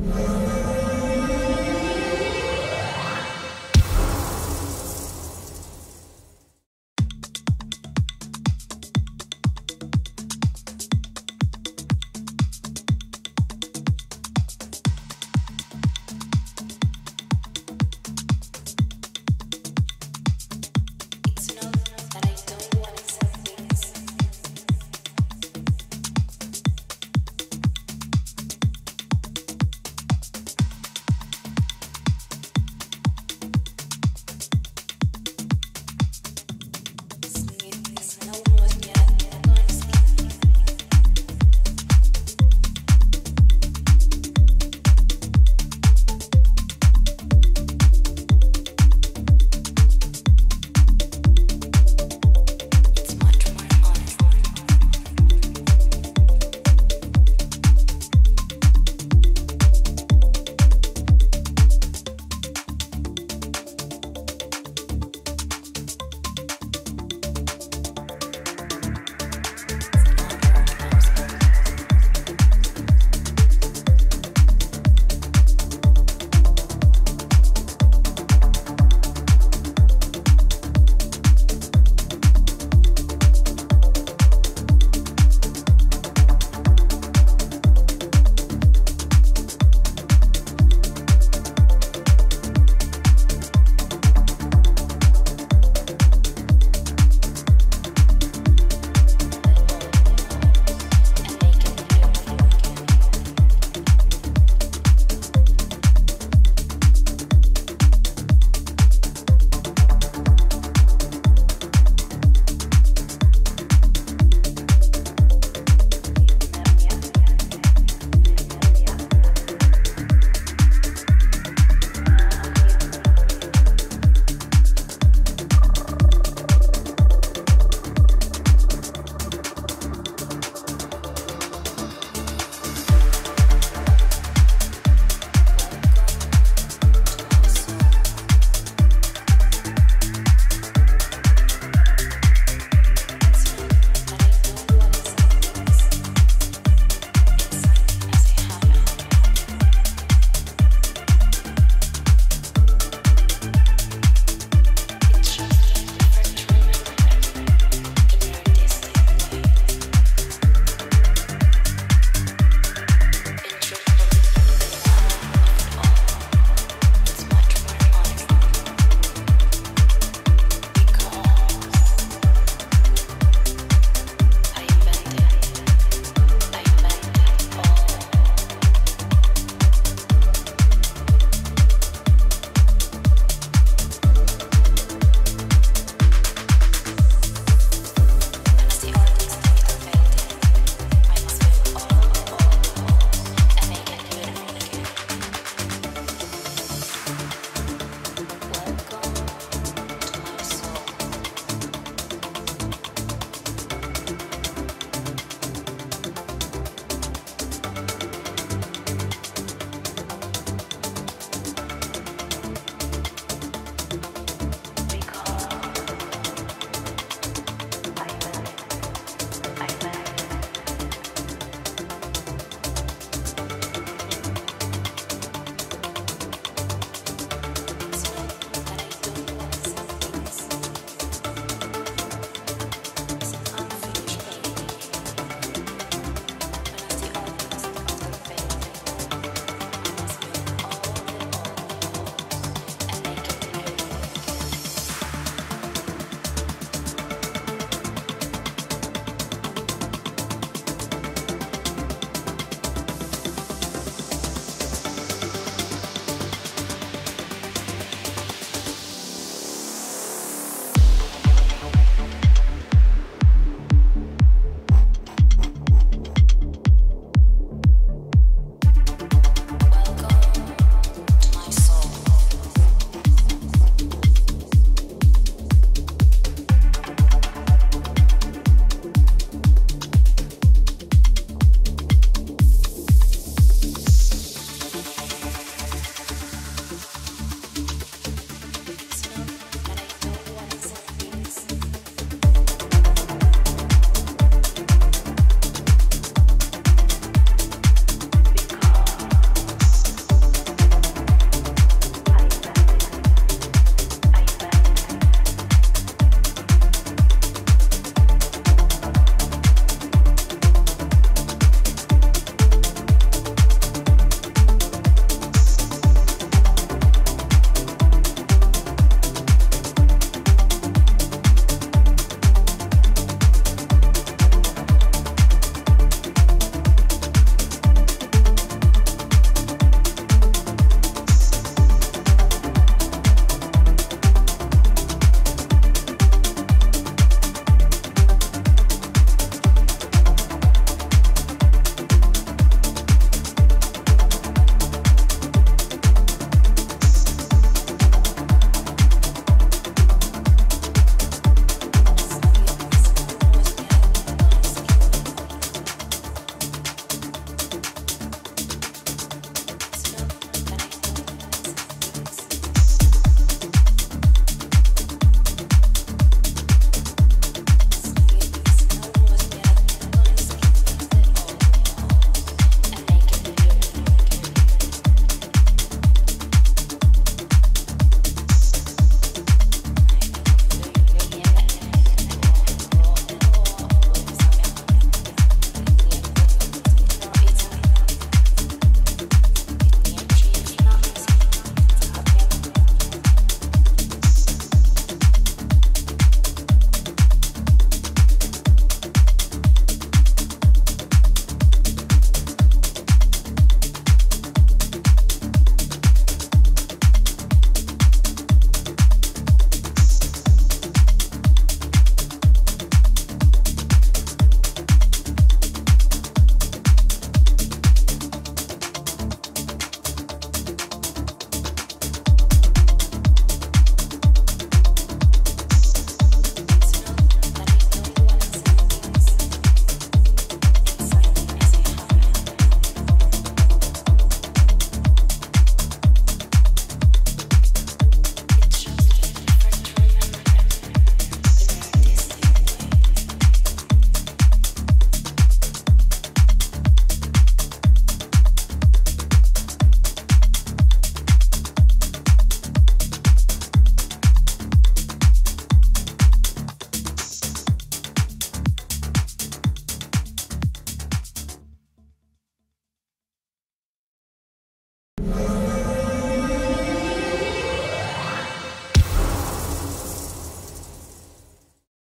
you